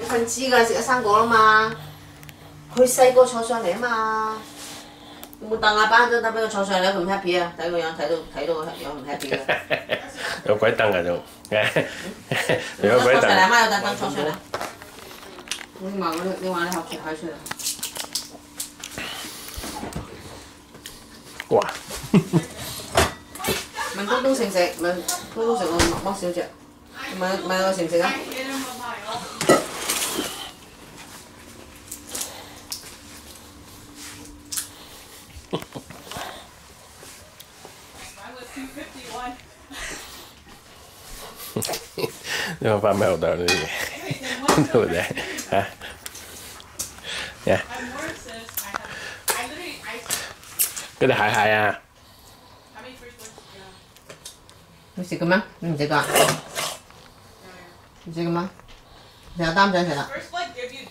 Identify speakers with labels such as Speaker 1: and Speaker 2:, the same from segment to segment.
Speaker 1: 你份知㗎，食咗生果啦嘛。佢细个坐上嚟啊嘛。有冇凳啊？摆张凳俾佢坐上嚟，佢唔 happy 啊！睇个样睇到睇到个样唔 happy 嘅。
Speaker 2: 有鬼凳啊仲，
Speaker 1: 你
Speaker 2: 有鬼凳
Speaker 1: 坐上嚟，阿妈有凳凳坐上嚟。你话我你话你学住睇出嚟。
Speaker 2: 哇！
Speaker 1: 问东东食唔食？问东东食个麦麦小姐。问问我食唔食啊？
Speaker 2: det var fem år der det var det. Hæ? Ja. Cái này hại
Speaker 1: hại à. Mình sẽ cái má, mình sẽ cái. Mình sẽ cái má. Giờ tam giờ sẽ là.
Speaker 3: First blood give you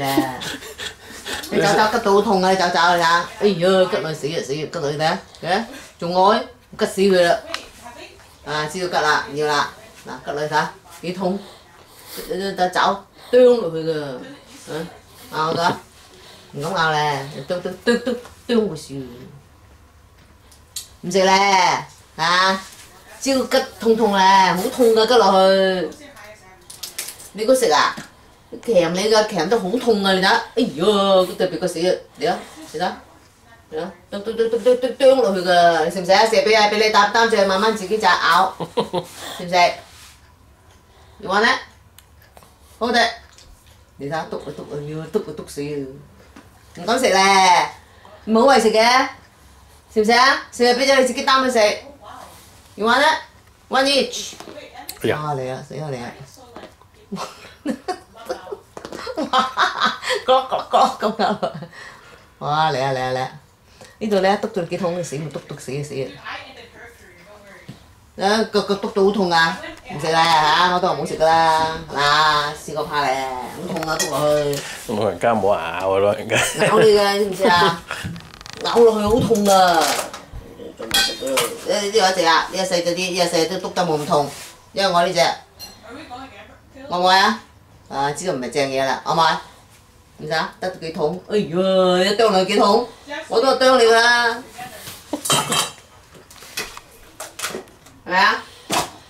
Speaker 3: that
Speaker 1: 你走走吉到好痛啊！你走走啊！睇下，哎呀，吉落死啊死啊！吉落去睇下，嘅仲爱吉死佢啦！
Speaker 3: Wait, have they?
Speaker 1: 啊，知道吉啦，唔要啦。嗱，吉落去睇下几痛，得爪啄落去㗎，嗯，咬㗎，唔敢咬咧，啄啄啄啄啄个树，唔食咧，啊，只要吉痛痛咧，好痛㗎，吉落去。
Speaker 3: Who's your highest average?
Speaker 1: 你嗰食啊？ kèm lấy ra kèm tao hổng thùng rồi đó ấy giờ cái tập bị có sĩ đấy đấy đó đó tương tương tương tương tương tương rồi cái xem xem xem bây bây lấy tám tám rồi mà mình chỉ cái trả áo xem xem you want it hold it để ra tụt tụt như tụt tụt sĩ không có sĩ là mẫu vậy sĩ kia xem xem xem bây giờ chỉ cái tám rồi sĩ you want it one each
Speaker 2: Yeah. Ah,
Speaker 1: lẹ, sĩ lẹ 死啊嚟啊！
Speaker 3: So like,
Speaker 1: 哇！嗰嗰嗰咁样，哇嚟啊嚟啊嚟啊！呢度咧笃到几痛，死咪笃笃死啊死啊！
Speaker 3: I ended her career, don't worry.
Speaker 1: 啊个个笃到好痛啊！唔食啦吓，我都话唔好食噶啦，嗱试过怕咧，好痛啊笃落去，
Speaker 2: 咁老人家唔好咬啊，老人家。
Speaker 1: 咬你嘅知唔知啊？咬落去好痛啊！仲唔食㗎？呢呢个一只啊，呢个细只啲，呢个细只都笃得冇咁痛，因为我呢只
Speaker 3: Are we going again?
Speaker 1: 爱唔爱啊？ 啊知道唔係正嘢啦，好唔好？唔使啊，得到幾桶？哎呀，一啄落去幾
Speaker 3: 桶？
Speaker 1: 我都係啄你㗎啦，係咪啊？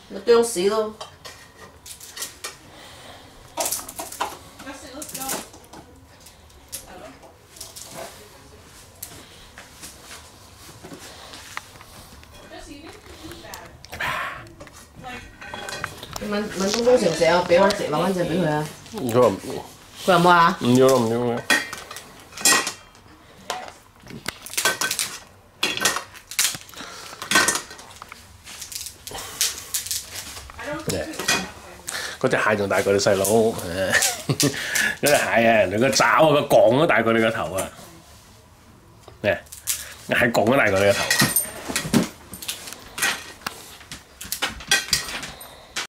Speaker 1: 咪啄屎咯！問問東東食唔食啊？俾我食留翻隻俾佢啊！
Speaker 2: 佢話唔
Speaker 1: 佢話冇啊？
Speaker 2: 唔要咯，唔要咯。
Speaker 3: I don't
Speaker 2: Yeah.
Speaker 3: think it's
Speaker 2: 嗰隻蟹仲大過你細佬，誒 嗰隻蟹啊，人哋個爪啊個槓都大過你個頭啊，咩？蟹槓都大過你個頭。